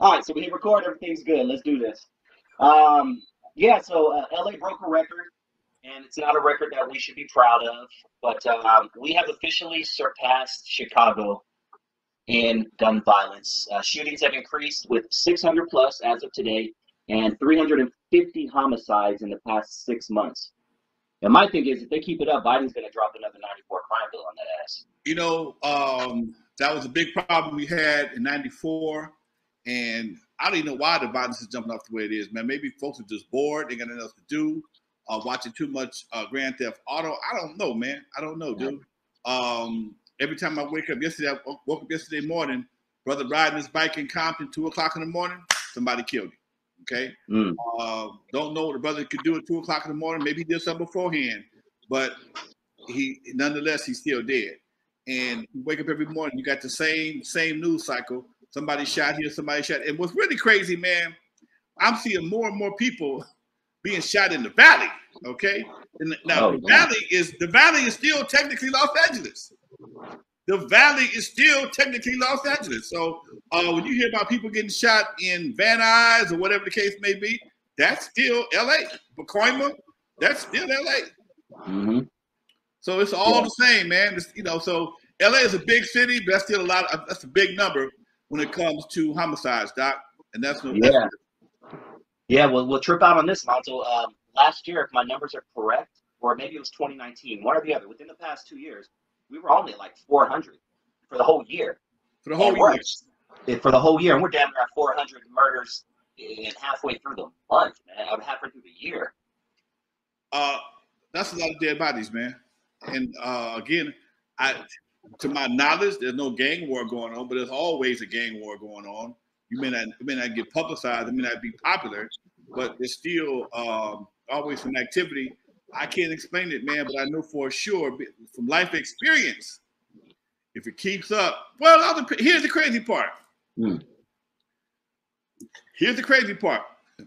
All right, so we hit record. Everything's good. Let's do this. Um, yeah, so uh, LA broke a record, and it's not a record that we should be proud of, but um, we have officially surpassed Chicago in gun violence. Uh, shootings have increased with 600 plus as of today, and 350 homicides in the past six months. And my thing is, if they keep it up, Biden's going to drop another 94 crime bill on that ass. You know, um, that was a big problem we had in '94, and I don't even know why the violence is jumping off the way it is, man. Maybe folks are just bored; they got nothing else to do, uh, watching too much uh, Grand Theft Auto. I don't know, man. I don't know, dude. Um, every time I wake up, yesterday I woke up yesterday morning, brother riding his bike in Compton, two o'clock in the morning, somebody killed him. Okay, mm. uh, don't know what the brother could do at two o'clock in the morning. Maybe he did something beforehand, but he nonetheless he's still dead and you wake up every morning, you got the same same news cycle. Somebody shot here, somebody shot. And what's really crazy, man, I'm seeing more and more people being shot in the valley. Okay, and now oh, the man. valley is the valley is still technically Los Angeles. The valley is still technically Los Angeles. So uh, when you hear about people getting shot in Van Nuys or whatever the case may be, that's still L.A. Pacoima, that's still L.A. Mm-hmm. So it's all yeah. the same, man. It's, you know, so LA is a big city, but that's still a lot. Of, that's a big number when it comes to homicides, Doc. And that's what. Yeah. That's yeah. Well, we'll trip out on this, Monto. Um, last year, if my numbers are correct, or maybe it was 2019, one or the other. Within the past two years, we were only like 400 for the whole year. For the whole year. For the whole year, and we're damn near at 400 murders in halfway through the month, man. Halfway through the year. Uh, that's a lot of dead bodies, man. And uh, again, I to my knowledge, there's no gang war going on, but there's always a gang war going on. You may not it may not get publicized, it may not be popular, but there's still um, always some activity. I can't explain it, man, but I know for sure from life experience, if it keeps up, well, here's the crazy part. Mm. Here's the crazy part. It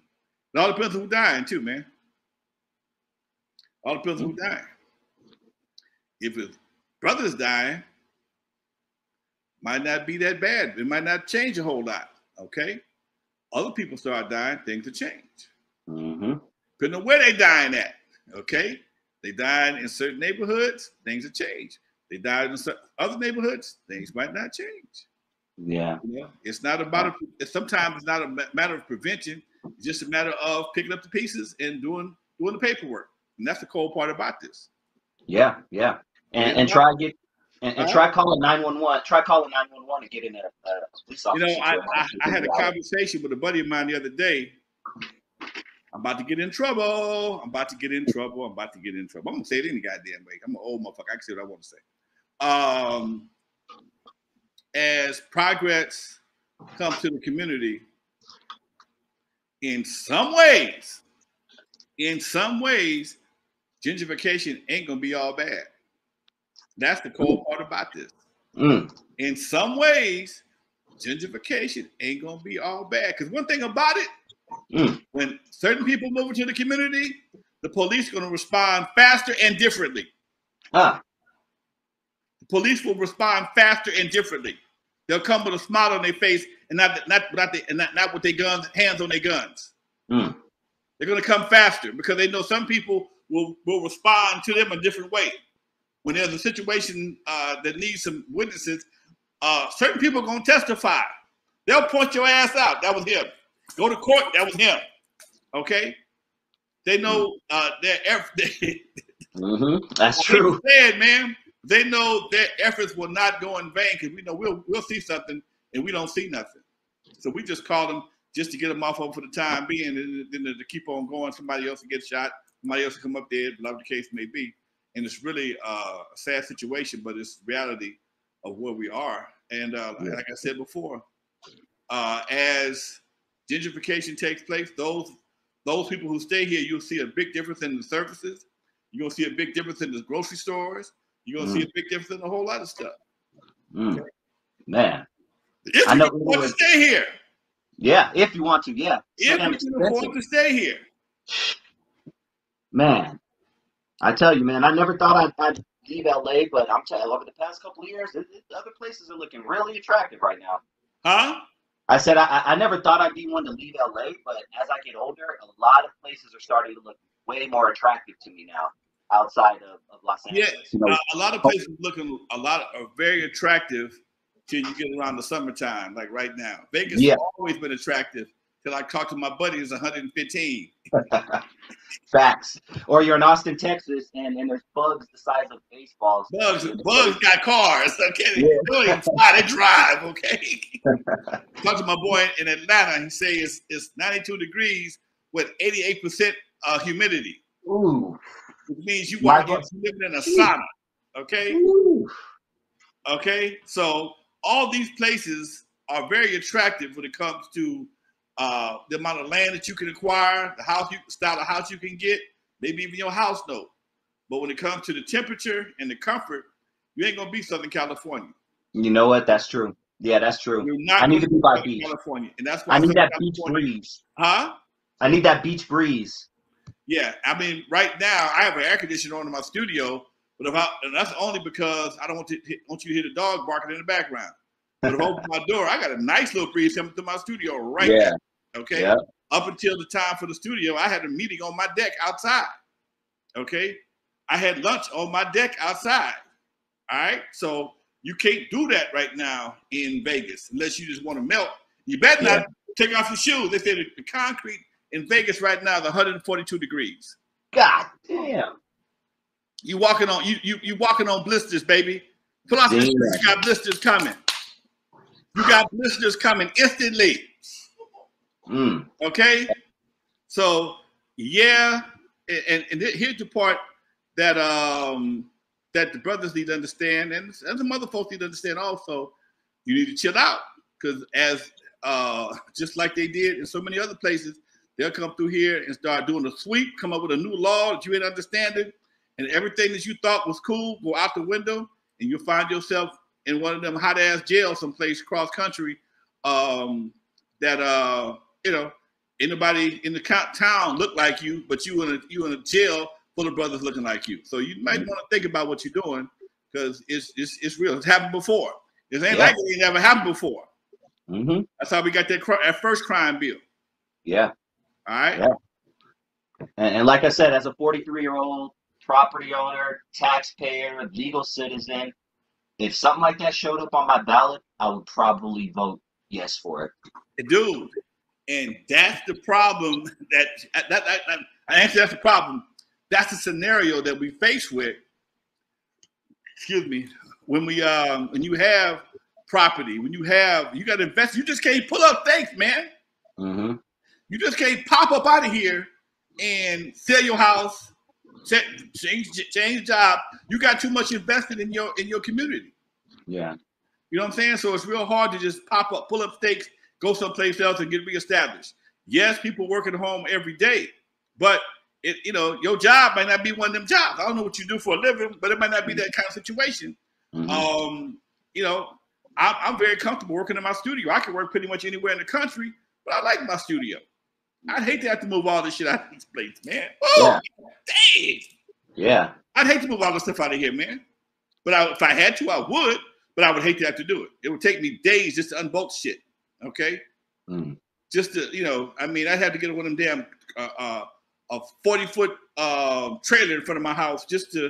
all depends on who's dying, too, man. All depends on who's dying. If his brother's dying, might not be that bad. It might not change a whole lot. Okay. Other people start dying, things will change. Mm-hmm. Depending on where they dying at. Okay. They died in certain neighborhoods, things will change. They died in other neighborhoods, things might not change. Yeah. You know, it's not about a, sometimes it's not a matter of prevention. It's just a matter of picking up the pieces and doing doing the paperwork. And that's the cold part about this. Yeah, yeah and, and try get and, and try calling nine one one. Try calling nine one one to get in a, a police officer. You know, I, I, I had a conversation with a buddy of mine the other day. I'm about to get in trouble. I'm about to get in trouble. I'm about to get in trouble. I'm gonna say it any goddamn way. I'm an old motherfucker. I can say what I want to say. Um, as progress comes to the community, in some ways, in some ways, gentrification ain't gonna be all bad. That's the cool part about this. Mm. In some ways, gentrification ain't gonna be all bad. Because one thing about it, mm. when certain people move into the community, the police gonna respond faster and differently. Ah. The police will respond faster and differently. They'll come with a smile on their face and not not without the, and not, not with their guns, hands on their guns. Mm. They're gonna come faster because they know some people will will respond to them a different way when there's a situation uh, that needs some witnesses, uh, certain people are going to testify. They'll point your ass out. That was him. Go to court. That was him. Okay. They know uh, their efforts. mm-hmm. That's true. Said, man, they know their efforts will not go in vain because we know we'll we'll see something and we don't see nothing. So we just call them just to get them off of for the time being, and then to keep on going. Somebody else will get shot. Somebody else will come up dead, whatever the case may be and it's really uh, a sad situation, but it's reality of where we are. And uh, yeah. like I said before, uh, as gentrification takes place, those those people who stay here, you'll see a big difference in the services. You're gonna see a big difference in the grocery stores. You're gonna mm. see a big difference in a whole lot of stuff. Mm. Okay? Man, if I know you want to stay here. Yeah, if you want to, yeah. If you can afford to stay here. Man, I tell you, man, I never thought I'd, I'd leave LA, but I'm telling you, over the past couple of years, it, it, other places are looking really attractive right now. Huh? I said I, I never thought I'd be one to leave LA, but as I get older, a lot of places are starting to look way more attractive to me now outside of, of Los Angeles. Yeah, you know? Uh, a lot of places looking a lot are very attractive till you get around the summertime, like right now. Vegas yeah. has always been attractive till I talked to my buddy who's 115. Facts. Or you're in Austin, Texas, and, and there's bugs the size of baseballs. Bugs, bugs got cars. Okay, yeah. they fly, they drive. Okay. Talk to my boy in Atlanta. He say it's it's 92 degrees with 88 percent uh, humidity. Ooh. Which means you walk in living in a sauna. Okay. Ooh. Okay. So all these places are very attractive when it comes to uh, the amount of land that you can acquire, the house you style of house you can get, maybe even your house note. But when it comes to the temperature and the comfort, you ain't gonna be Southern California. You know what? That's true. Yeah, that's true. I need to be by beach. California, and that's why I need Southern that California, beach breeze. Huh? I need that beach breeze. Yeah, I mean, right now I have an air conditioner on in my studio, but if I, and that's only because I don't want to want you to hear the dog barking in the background. But if I open my door, I got a nice little breeze coming through my studio right yeah. now. Okay. Yeah. Up until the time for the studio, I had a meeting on my deck outside. Okay. I had lunch on my deck outside. All right. So you can't do that right now in Vegas unless you just want to melt. You better yeah. not take off your shoes. They say the concrete in Vegas right now is 142 degrees. God damn. You walking on you you you walking on blisters, baby. Pull off your shoes. You got blisters coming. You got blisters coming instantly. Mm. Okay, so yeah, and, and here's the part that um that the brothers need to understand, and, and the mother folks need to understand also. You need to chill out because as uh just like they did in so many other places, they'll come through here and start doing a sweep, come up with a new law that you ain't understanding, and everything that you thought was cool go out the window, and you'll find yourself in one of them hot ass jails someplace cross country um, that uh, you know anybody in the town look like you, but you in a you in a jail full of brothers looking like you. So you might mm-hmm. want to think about what you're doing because it's it's it's real. It's happened before. It ain't yeah. like it never happened before. Mm-hmm. That's how we got that, that first crime bill. Yeah. All right. Yeah. And, and like I said, as a 43 year old property owner, taxpayer, legal citizen, if something like that showed up on my ballot, I would probably vote yes for it. Dude, and that's the problem that that, that, that I answer that's the problem. That's the scenario that we face with. Excuse me. When we um when you have property, when you have you got to invest, you just can't pull up things, man. Mm-hmm. You just can't pop up out of here and sell your house change change job. You got too much invested in your in your community. Yeah. You know what I'm saying? So it's real hard to just pop up, pull up stakes, go someplace else and get reestablished. Yes, people work at home every day, but it, you know, your job might not be one of them jobs. I don't know what you do for a living, but it might not be that kind of situation. Mm-hmm. Um, you know, I'm, I'm very comfortable working in my studio. I can work pretty much anywhere in the country, but I like my studio. I'd hate to have to move all this shit out of this place, man. Oh, yeah. dang. Yeah. I'd hate to move all this stuff out of here, man. But I, if I had to, I would. But I would hate to have to do it. It would take me days just to unbolt shit. Okay. Mm. Just to, you know, I mean, I had to get one of them damn uh, uh, a 40 foot uh, trailer in front of my house just to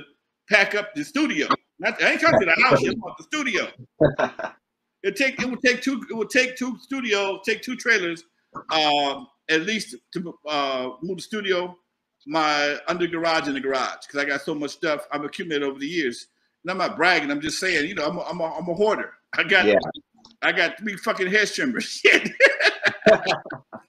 pack up the studio. Not, I ain't talking to the house, I want the studio. it take it would take two it would take two studio, take two trailers um, at least to uh, move the studio, my under garage in the garage because I got so much stuff I've accumulated over the years. And I'm not bragging. I'm just saying, you know, I'm a, I'm a, I'm a hoarder. I got yeah. I got three fucking hair trimmers.